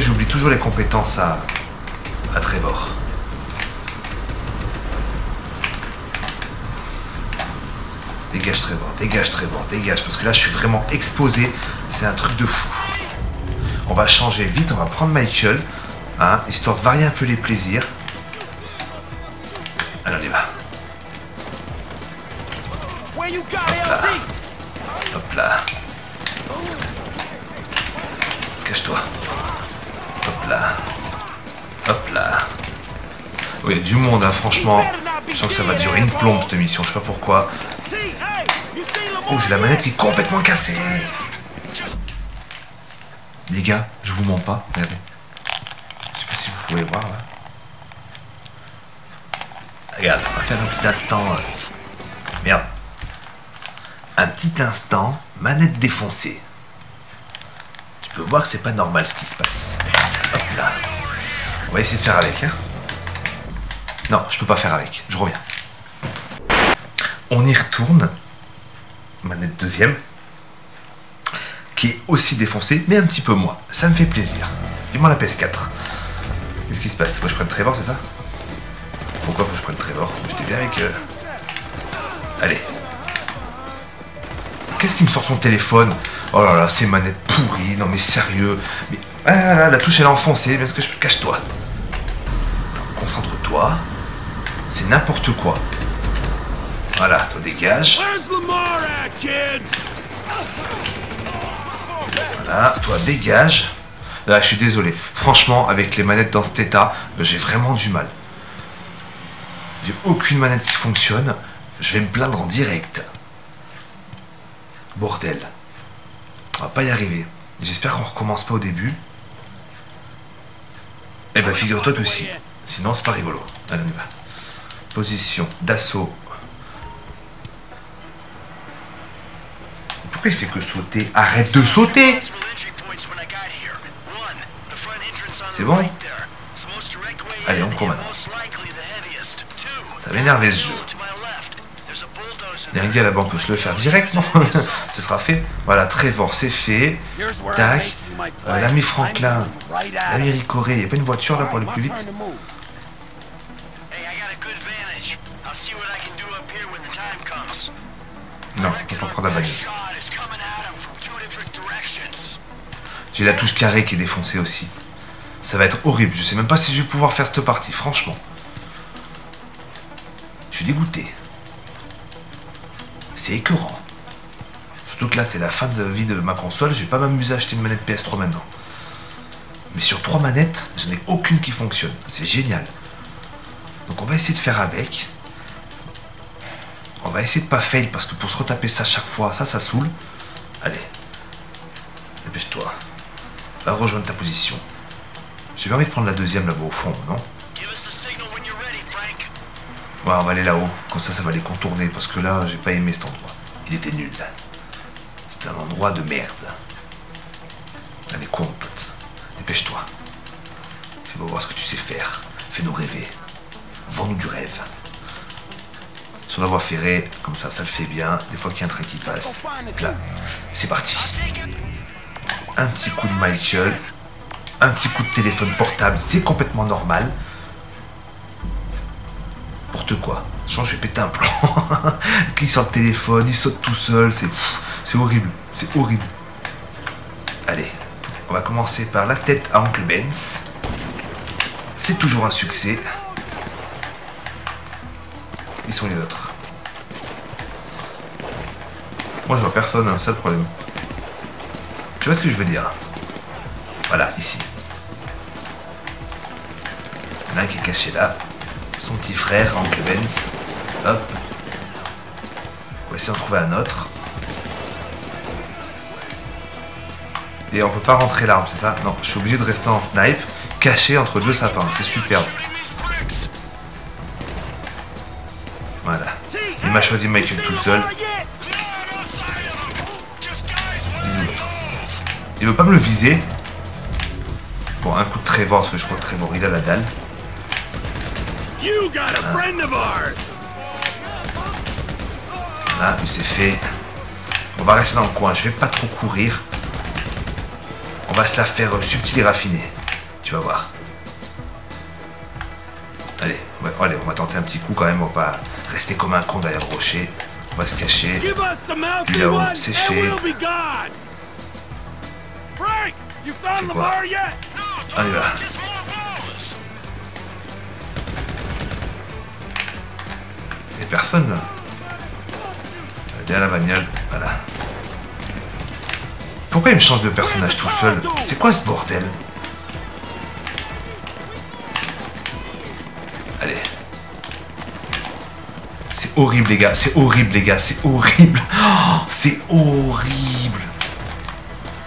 J'oublie toujours les compétences à, à Trevor. Dégage Trevor, dégage Trevor, dégage. Parce que là, je suis vraiment exposé. C'est un truc de fou. On va changer vite, on va prendre Michael, hein, histoire de varier un peu les plaisirs. Oui, du monde, hein, franchement. Je sens que ça va durer une plombe cette mission, je sais pas pourquoi. Oh, j'ai la manette qui est complètement cassée. Les gars, je vous mens pas, regardez. Je sais pas si vous pouvez voir là. Regarde, on va faire un petit instant. euh, Merde. Un petit instant, manette défoncée. Tu peux voir que c'est pas normal ce qui se passe. Hop là. On va essayer de faire avec, hein. Non, je peux pas faire avec. Je reviens. On y retourne. Manette deuxième. Qui est aussi défoncée, mais un petit peu moins. Ça me fait plaisir. Dis-moi la PS4. Qu'est-ce qui se passe? Faut que je prenne Trevor, c'est ça? Pourquoi faut que je prenne Trevor? J'étais bien avec... euh, Allez. Qu'est-ce qui me sort son téléphone? Oh là là, ces manettes pourries, non mais sérieux. Mais... Ah là, la touche elle est enfoncée, mais est-ce que je cache-toi Concentre-toi. C'est n'importe quoi. Voilà, toi dégage. Voilà, toi dégage. Là, je suis désolé. Franchement, avec les manettes dans cet état, euh, j'ai vraiment du mal. J'ai aucune manette qui fonctionne. Je vais me plaindre en direct. Bordel. On va pas y arriver. J'espère qu'on recommence pas au début. Eh ben, figure-toi que si. Sinon, c'est pas rigolo. Allez, on y va. Position d'assaut. Pourquoi il fait que sauter? Arrête de sauter C'est bon? Allez, on court maintenant. Ça va énerver ce jeu. Il y a un gars là-bas, on peut se le faire direct, non Ce sera fait. Voilà, Trevor, c'est fait. Tac. Euh, L'ami Franklin. L'ami Ricoré. Il n'y a pas une voiture là pour aller plus vite J'ai la touche carrée qui est défoncée aussi. Ça va être horrible. Je sais même pas si je vais pouvoir faire cette partie, franchement. Je suis dégoûté. C'est écœurant. Surtout que là, c'est la fin de vie de ma console. Je vais pas m'amuser à acheter une manette PS3 maintenant. Mais sur trois manettes, je n'ai aucune qui fonctionne. C'est génial. Donc on va essayer de faire avec. On va essayer de pas fail parce que pour se retaper ça chaque fois, ça, ça saoule. Allez. Dépêche-toi. Va rejoindre ta position. J'ai envie de prendre la deuxième là-bas au fond, non? Ouais, on va aller là-haut. Comme ça, ça va les contourner. Parce que là, j'ai pas aimé cet endroit. Il était nul. C'était un endroit de merde. Allez, cours, mon pote. Dépêche-toi. Fais-moi voir ce que tu sais faire. Fais-nous rêver. Vends-nous du rêve. Sur la voie ferrée, comme ça, ça le fait bien. Des fois qu'il y a un train qui passe. Là, c'est parti. Un petit coup de Michael. Un petit coup de téléphone portable, c'est complètement normal. N'importe quoi. Je pense que je vais péter un plan. Qui sort le téléphone, il saute tout seul. C'est horrible. C'est horrible. Allez, on va commencer par la tête à Oncle Benz. C'est toujours un succès. Sont les autres. Moi je vois personne, hein, c'est le problème. Tu vois ce que je veux dire Voilà, ici. Il y en a qui est caché là. Son petit frère, Oncle Benz. Hop. On va essayer d'en trouver un autre. Et on peut pas rentrer l'arme, c'est ça? Non, je suis obligé de rester en snipe, caché entre deux sapins. C'est superbe. Choisi Michael tout seul. Il veut pas me le viser. Bon, un coup de Trevor, parce que je crois que Trevor, il a la dalle. Là, lui c'est fait. On va rester dans le coin, je vais pas trop courir. On va se la faire euh, subtile et raffinée. Tu vas voir. Allez, on va, allez, on va tenter un petit coup quand même, on va pas rester comme un con derrière le rocher. On va se cacher. Lui là-haut, c'est fait. C'est quoi? Allez là. personne là. Derrière la bagnole, voilà. Pourquoi il me change de personnage tout seul? C'est quoi ce bordel? Horrible les gars, c'est horrible les gars, c'est horrible. Oh, c'est horrible.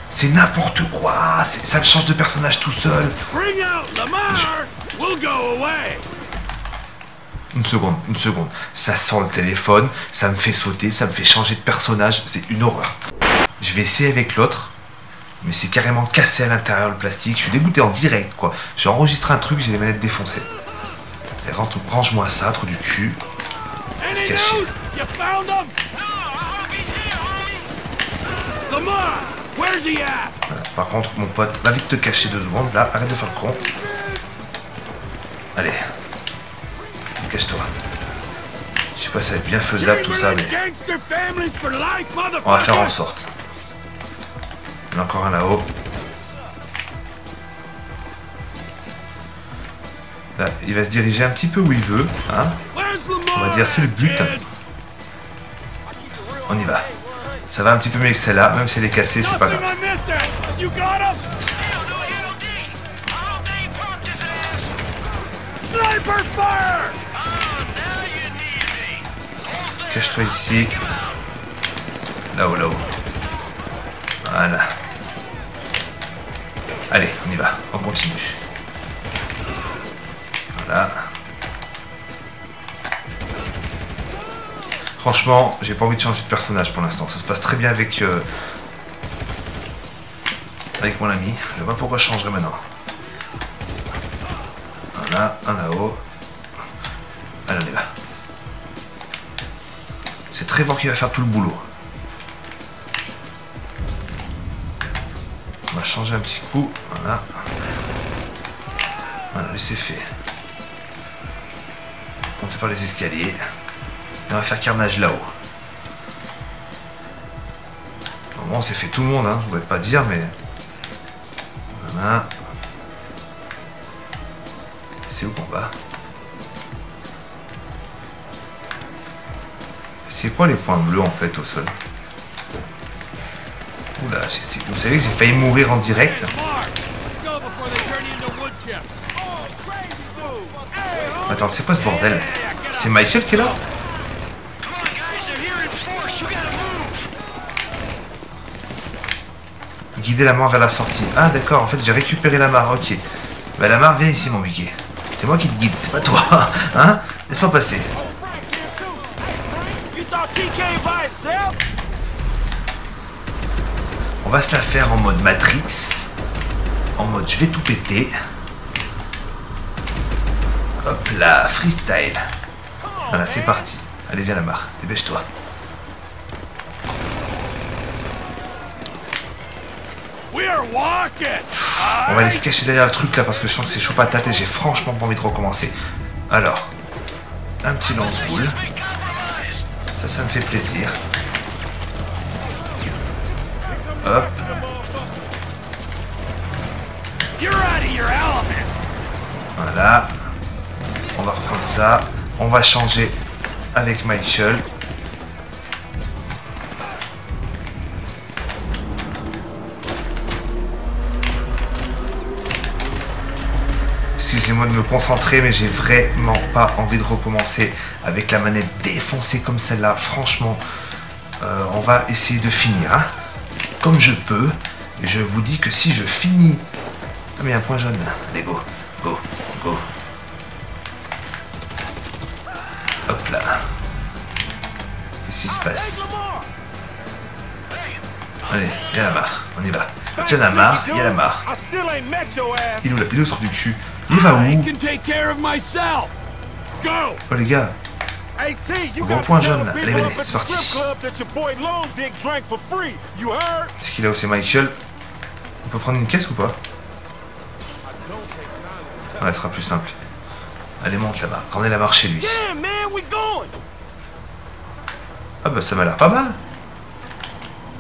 C'est n'importe quoi. c'est- Ça me change de personnage tout seul. Bring out Lamar! We'll go away! Une seconde, une seconde. Ça sent le téléphone, ça me fait sauter, ça me fait changer de personnage, c'est une horreur. Je vais essayer avec l'autre, mais c'est carrément cassé à l'intérieur le plastique. Je suis dégoûté en direct, quoi. J'ai enregistré un truc, j'ai les manettes défoncées. Range-moi ça, trou du cul. Any Se cacher. news? You found him? Lamar! Where's he at? Voilà. Par contre, mon pote, va vite te cacher deux secondes, là, arrête de faire le con. Allez. Cache-toi. Je sais pas si ça va être bien faisable tout ça, mais on va faire en sorte. Il y en a encore un là-haut. Il va se diriger un petit peu où il veut, hein. On va dire c'est le but. On y va. Ça va un petit peu mieux que celle-là, même si elle est cassée, c'est pas grave. Cache-toi ici. Là-haut, là-haut. Voilà. Allez, on y va. On continue. Franchement, j'ai pas envie de changer de personnage pour l'instant. Ça se passe très bien avec euh, avec mon ami. Je vois pas pourquoi je changerais maintenant. Voilà, un là-haut. Allez, on y va. C'est Trevor qui va faire tout le boulot. On va changer un petit coup. Voilà. Voilà, lui c'est fait. Par les escaliers. Et on va faire carnage là-haut. Bon, on s'est fait tout le monde, hein, je voudrais pas dire, mais. Voilà. C'est où qu'on va? C'est quoi les points bleus en fait au sol? Oula, vous savez que j'ai failli mourir en direct. Attends, c'est quoi ce bordel? C'est Michael qui est là Guider la mare vers la sortie. Ah d'accord, en fait j'ai récupéré la mare, ok. Bah la mare, viens ici mon Mickey. C'est moi qui te guide, c'est pas toi. Hein Laisse-moi passer. On va se la faire en mode Matrix. En mode je vais tout péter. Hop là, freestyle. Voilà, c'est parti. Allez, viens la mare, dépêche-toi. We are walking! On va aller se cacher derrière le truc là parce que je sens que c'est chaud patate et j'ai franchement pas envie de recommencer. Alors, un petit lance-boule. Ça, ça me fait plaisir. Hop, voilà. On va reprendre ça. On va changer avec Michael. Excusez-moi de me concentrer, mais j'ai vraiment pas envie de recommencer avec la manette défoncée comme celle-là. Franchement, euh, on va essayer de finir, hein, comme je peux. Je vous dis que si je finis... Ah mais un point jaune. Allez, go, go, go. Qu'est-ce qui se passe? Allez, il y a la mare, on y va. Quand il y a la mare, il y a la ass. Il où la sur du cul? Il va où! Oh les gars, Bon point jaune, Allez, venez, c'est parti. c'est qui là où c'est Michael On peut prendre une caisse ou pas? Ouais, ce sera plus simple. Allez, monte là-bas. Ramenez la marche chez lui. Ah bah ça m'a l'air pas mal.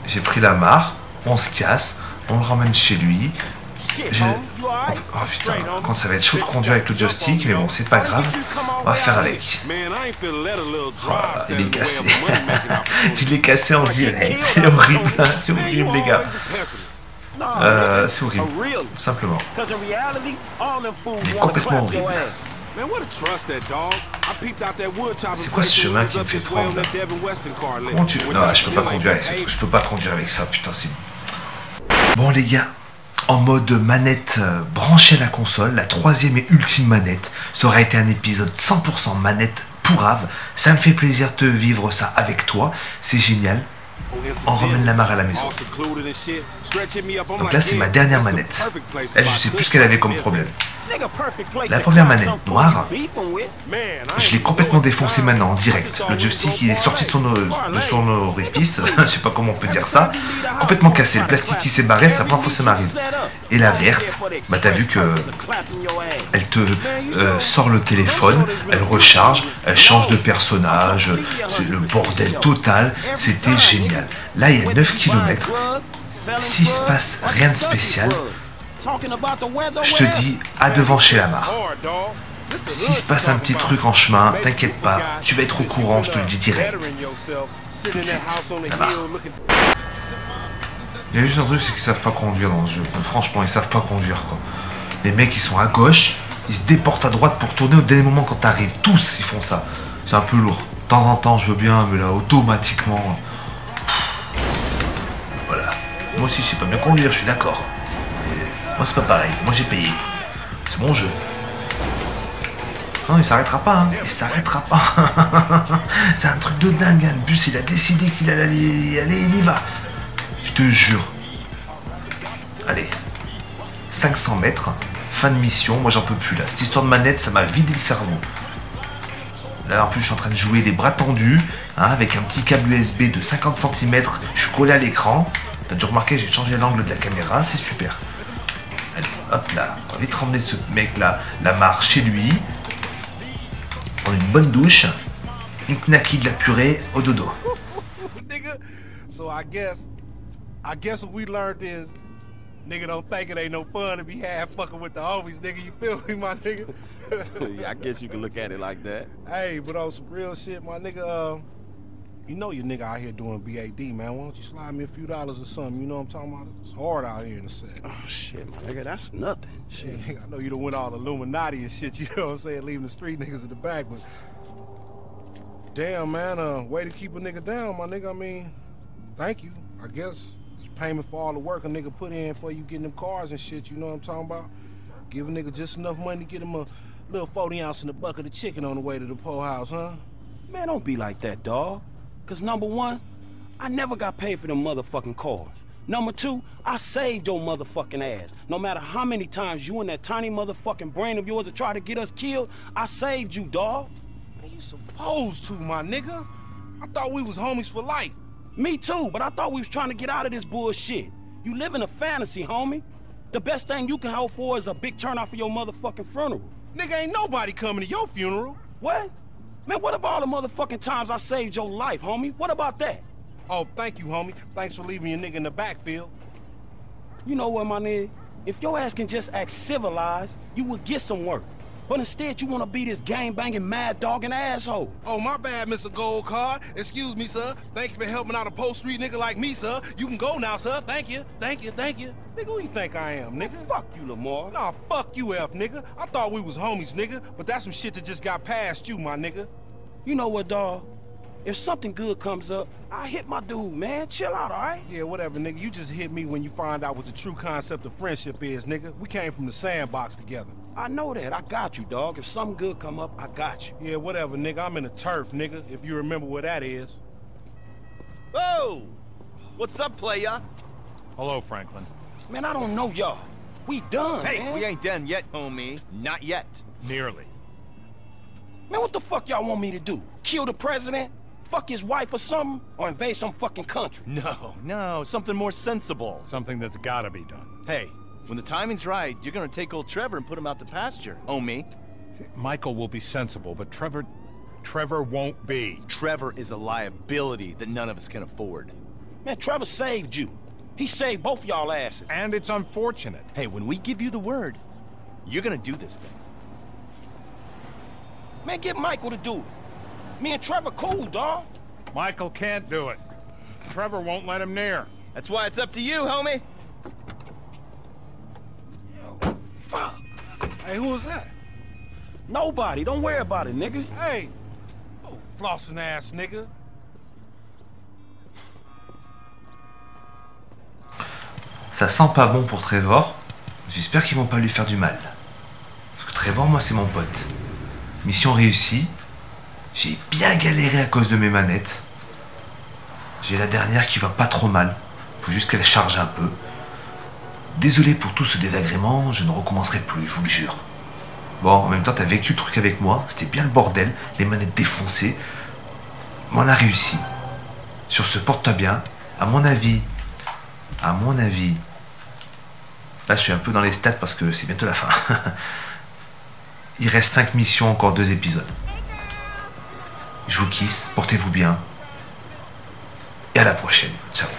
J'ai pris la mare, on se casse, on le ramène chez lui. Oh putain, quand ça va être chaud de conduire avec le joystick, mais bon, c'est pas grave. On va faire avec. Voilà, il est cassé. Je l'ai cassé en direct. C'est horrible, hein, c'est horrible, les gars. Euh, c'est horrible, tout simplement. Il est complètement horrible. C'est quoi ce chemin qui me fait prendre, là Comment tu... Non, je peux pas conduire avec ça. Je peux pas conduire avec ça, putain, c'est... Bon, les gars, en mode manette euh, branchée à la console, la troisième et ultime manette, ça aura été un épisode 100% manette pour Ave. Ça me fait plaisir de vivre ça avec toi, c'est génial. On ramène la mare à la maison. Donc là, c'est ma dernière manette. Elle, je sais plus ce qu'elle avait comme problème. La première manette noire, je l'ai complètement défoncé maintenant en direct. Le joystick il est sorti de son, de son orifice, je sais pas comment on peut dire ça, complètement cassé. Le plastique qui s'est barré, c'est la première fois que ça m'arrive. Et la verte, bah t'as vu que elle te euh, sort le téléphone, elle recharge, elle change de personnage, le bordel total, c'était génial. Là il y a 9 km, s'il se passe rien de spécial, je te dis à devant chez la mare. S'il se passe un petit truc en chemin, t'inquiète pas, tu vas être au courant, je te le dis direct. Tout de suite, la mare. Il y a juste un truc, c'est qu'ils savent pas conduire dans ce jeu. Franchement, ils savent pas conduire quoi. Les mecs, ils sont à gauche, ils se déportent à droite pour tourner au dernier moment quand t'arrives. Tous, ils font ça. C'est un peu lourd. De temps en temps, je veux bien, mais là, automatiquement. Voilà. Moi aussi, je sais pas bien conduire, je suis d'accord. Moi, c'est pas pareil. Moi, j'ai payé. C'est mon jeu. Non, il s'arrêtera pas. Hein. Il s'arrêtera pas. c'est un truc de dingue. hein. Le bus, il a décidé qu'il allait y aller. Il y va. Je te jure. Allez. 500 mètres. Fin de mission. Moi, j'en peux plus là. Cette histoire de manette, ça m'a vidé le cerveau. Là, en plus, je suis en train de jouer les bras tendus. hein, avec un petit câble USB de 50 cm. Je suis collé à l'écran. T'as dû remarquer, j'ai changé l'angle de la caméra. C'est super. Hop là, on va vite ramener ce mec là, la mare chez lui. Prendre une bonne douche, une knacky de la purée au dodo. nigga. So I guess, I guess what we learned is, nigga don't think it ain't no fun to be half fucking with the homies, nigga. You feel me, my nigga? yeah, I guess you can look at it like that. hey, but on some real shit, my nigga, uh, you know your nigga out here doing BAD, man. Why don't you slide me a few dollars or something? You know what I'm talking about? It's hard out here in the set. Oh shit, my nigga, that's nothing. Shit, nigga, I know you done went all the Illuminati and shit, you know what I'm saying, leaving the street niggas in the back, but damn, man, uh, way to keep a nigga down, my nigga. I mean, thank you. I guess it's payment for all the work a nigga put in for you getting them cars and shit. You know what I'm talking about? Give a nigga just enough money to get him a little 40 ounce in a bucket of chicken on the way to the po house, huh? Man, don't be like that, dawg. Cause number one, I never got paid for them motherfucking cars. Number two, I saved your motherfucking ass. No matter how many times you and that tiny motherfucking brain of yours have tried to get us killed, I saved you, dawg. Man, you supposed to, my nigga. I thought we was homies for life. Me too, but I thought we was trying to get out of this bullshit. You live in a fantasy, homie. The best thing you can hope for is a big turnout for your motherfucking funeral. Nigga, ain't nobody coming to your funeral. What? Man, what about all the motherfucking times I saved your life, homie? What about that? Oh, thank you, homie. Thanks for leaving your nigga in the backfield. You know what, my nigga? If your ass can just act civilized, you would get some work. But instead, you want to be this gang-banging, mad-dogging asshole. Oh, my bad, Mr. Gold Card. Excuse me, sir. Thank you for helping out a post street nigga like me, sir. You can go now, sir. Thank you. Thank you. Thank you. Nigga, who you think I am, nigga? Fuck you, Lamar. Nah, fuck you, F, nigga. I thought we was homies, nigga. But that's some shit that just got past you, my nigga. You know what, dawg? If something good comes up, I hit my dude, man. Chill out, all right? Yeah, whatever, nigga. You just hit me when you find out what the true concept of friendship is, nigga. We came from the sandbox together. I know that. I got you, dog. If something good come up, I got you. Yeah, whatever, nigga. I'm in the turf, nigga, if you remember what that is. Whoa! What's up, playa? Hello, Franklin. Man, I don't know y'all. We done, Hey, man. we ain't done yet, homie. Not yet. Nearly. Man, what the fuck y'all want me to do? Kill the president? Fuck his wife or something? Or invade some fucking country? No, no, something more sensible. Something that's gotta be done. Hey, when the timing's right, you're gonna take old Trevor and put him out to pasture, oh, homie. Michael will be sensible, but Trevor... Trevor won't be. Trevor is a liability that none of us can afford. Man, Trevor saved you. He saved both y'all asses. And it's unfortunate. Hey, when we give you the word, you're gonna do this thing. Man, get Michael to do it. Me and Trevor cool, dawg. Michael can't do it. Trevor won't let him near. That's why it's up to you, homie. Fuck. Hey, who was that? Nobody. Don't worry about it, nigga. Hey. Oh, flossing ass nigga. Ça sent pas bon pour Trevor. J'espère qu'ils vont pas lui faire du mal. Parce que Trevor, moi, c'est mon pote. Mission réussie. J'ai bien galéré à cause de mes manettes. J'ai la dernière qui va pas trop mal. Faut juste qu'elle charge un peu. Désolé pour tout ce désagrément, je ne recommencerai plus, je vous le jure. Bon, en même temps, t'as vécu le truc avec moi, c'était bien le bordel, les manettes défoncées. Mais on a réussi. Sur ce, porte-toi bien. À mon avis, à mon avis, là je suis un peu dans les stats parce que c'est bientôt la fin. Il reste 5 missions, encore 2 épisodes. Je vous kiss, portez-vous bien. Et à la prochaine. Ciao.